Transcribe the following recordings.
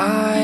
I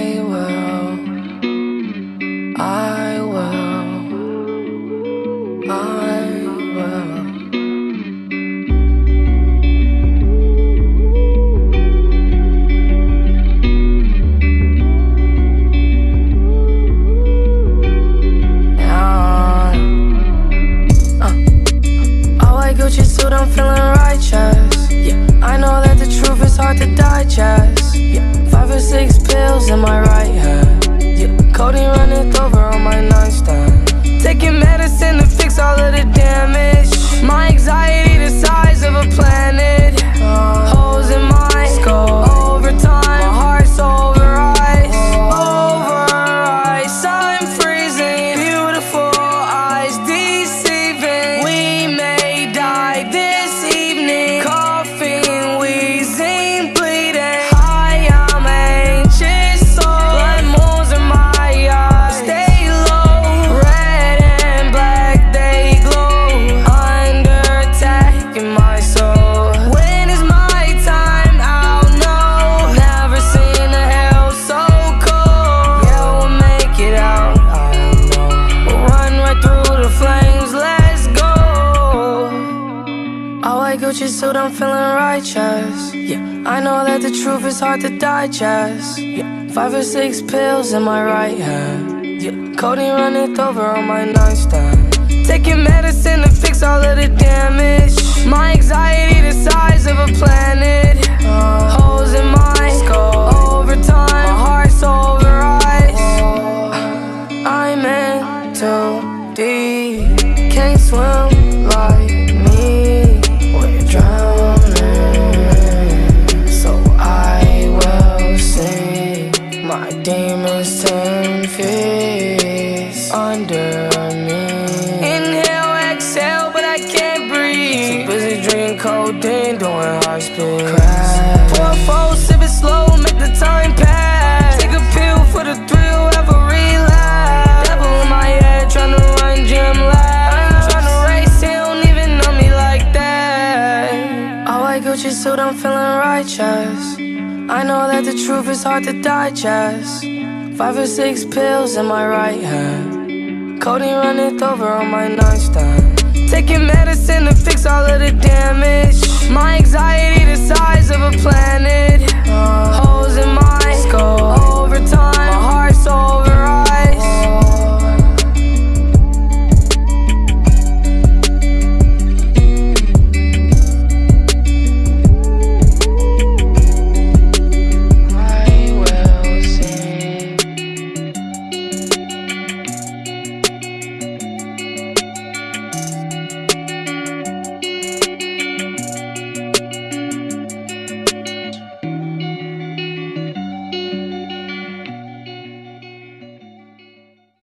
Gucci suit, I'm feeling righteous. Yeah, I know that the truth is hard to digest. Yeah, five or six pills in my right hand. Yeah, codeine running over on my nightstand. Taking medicine to fix all of the damage. My anxiety the size of a planet. Holes in my skull. Overtime, my heart's over ice. I'm in too deep. Can't swim codeine, doing high speed. Crash. Pour a four, sip it slow, make the time pass. Take a pill for the thrill, have a relapse. Devil in my head, tryna run gym laps. Tryna race, he don't even know me like that. I like Gucci suit, I'm feeling righteous. I know that the truth is hard to digest. Five or six pills in my right hand. Codeine running over on my nightstand. Taking medicine to fix all of the damage. My anxiety